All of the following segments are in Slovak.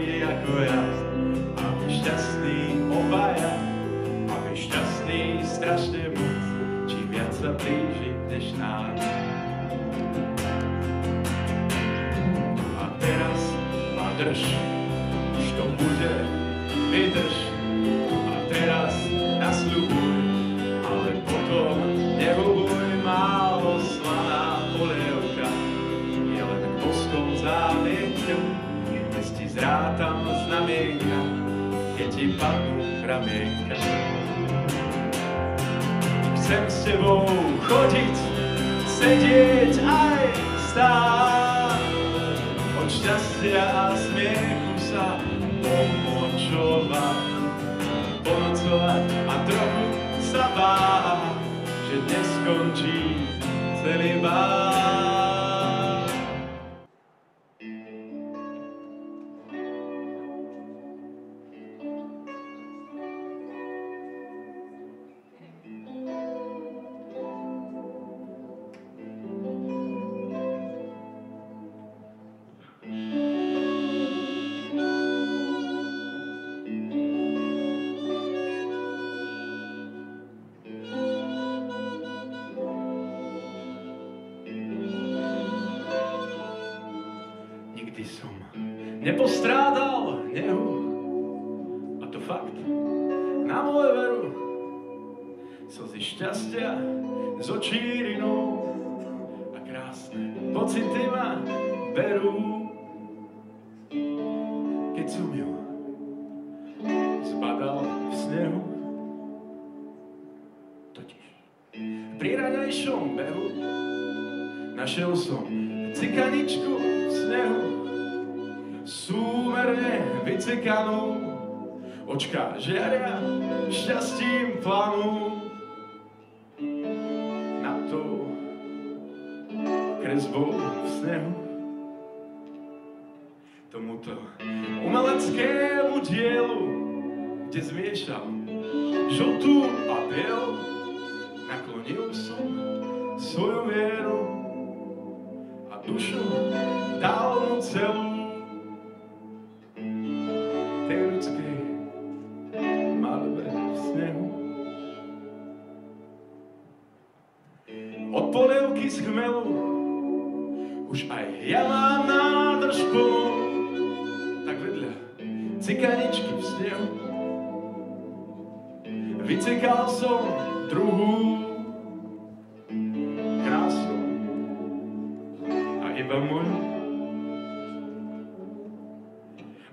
ty ako rast. Aby šťastný obaja, aby šťastný strašne moc, čím viac sa blíži dnešná A teraz ma drž, už to bude, vydrž. Keď ti padnú. Chcem s tebou chodiť, sedieť aj stáť. Od šťastia a smiechu sa pomočovať, ponocovať a trochu sa báť, že dnes skončí celý bál. Nepostrádal nehu. A to fakt, na moje veru. Slzy šťastia z očí rinú a krásne pocity ma berú. Keď som ju zbadal v snehu, totiž pri raňajšom behu našiel som cikaničku v snehu, súmerne vycekanú, očka žiaria, šťastím planú. Na tou kresbou v snehu. Tomuto umeleckému dielu, kde zmiešal žltú a biel, naklonil som svoju vieru a dušu dal mu celú cikaničky v snehu vycekal som druhú krásu a iba moju.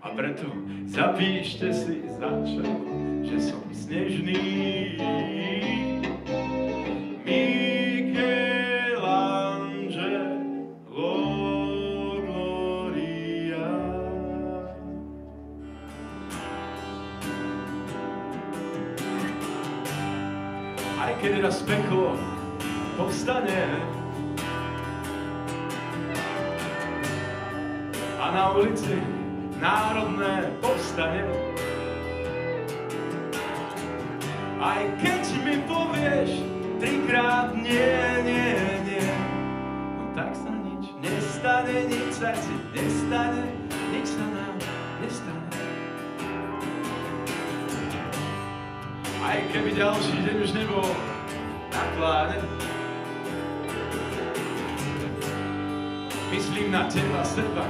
A preto zapíšte si za čo, že som snežný. Aj keď raz peklo povstane a na ulici národné povstane. Aj keď mi povieš trikrát nie, nie, nie, no tak sa nič nestane, nič sa ti nestane, nič sa nám nestane. Aj keby ďalší deň už nebol na pláne, myslím na teba, seba,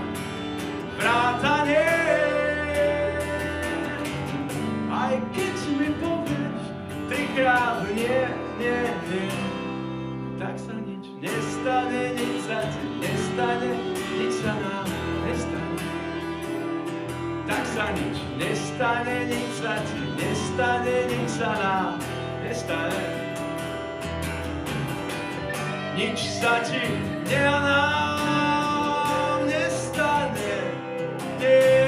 vrátanie. Aj keď mi povieš trikrát nie, sa nič nestane, nič sa ti nestane, nič sa nám nestane. Nič sa ti nie a nám nestane, nie,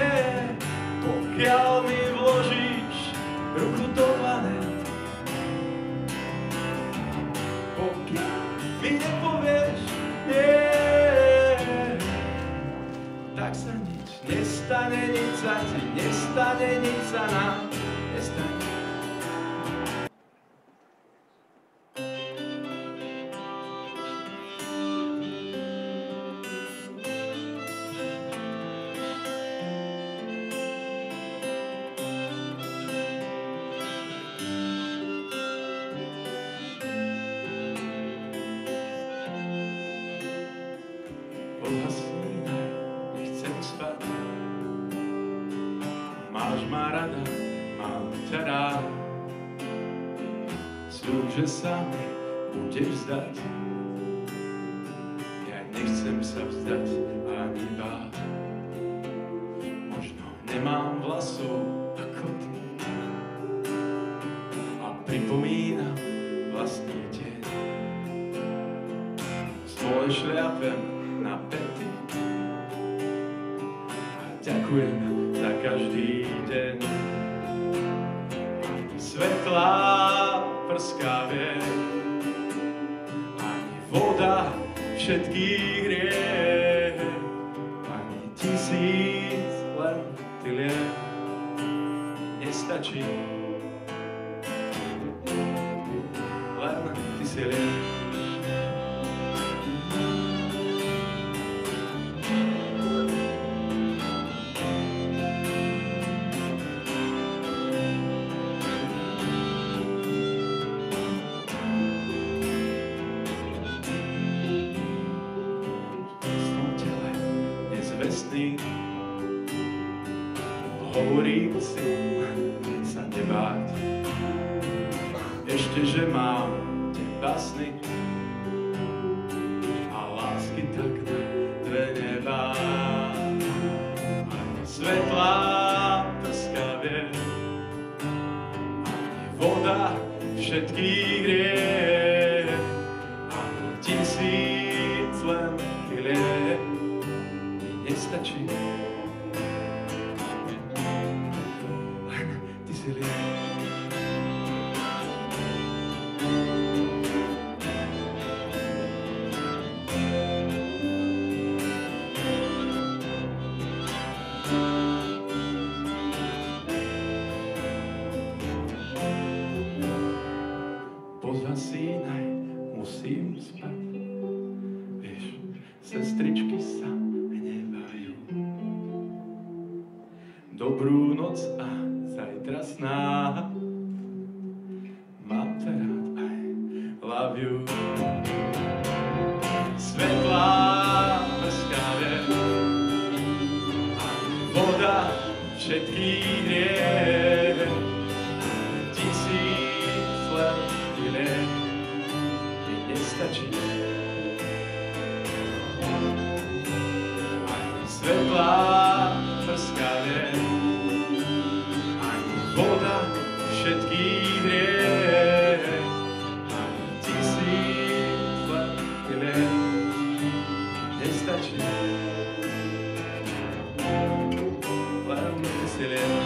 pokiaľ mi vložíš ruku do dlane. Pokiaľ mi nepovieš nie, tak sa nič stane nic a ti ne stane nic a nám nestane. Thank you. Ťa rád. Sľub, že sa mi budeš vzdať. Ja nechcem sa vzdať ani báť. Možno nemám vlasov ako ty. A pripomínam vlastný deň. Svoje šľapem na pety. A ďakujem za každý deň. Svetlá prská vie, ani voda všetkých riek, ani tisíc len ty liek nestačí. Len ty si liek. Že mám teba sny a lásky tak na dve nebá. Ani svetlá prska vie, ani voda všetkých riek, Pozasínaj, musím spať. Vieš, sestričky sa hnevajú. Dobrú noc a zajtra sná. Mám ťa rád aj love you. slava skalenu, ani voda všetkých riek, ani tisícla len nestačí. Len veselé.